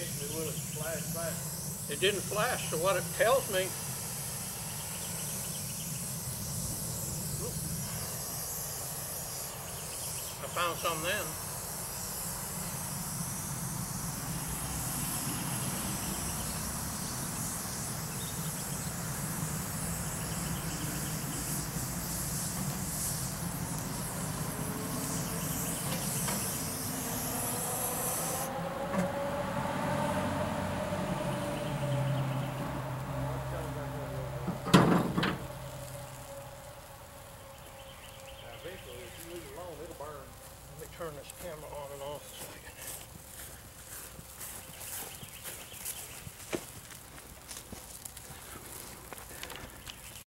flashed back. It didn't flash, so what it tells me. I found some then. let leave it alone, it'll burn. Let me turn this camera on and off a second.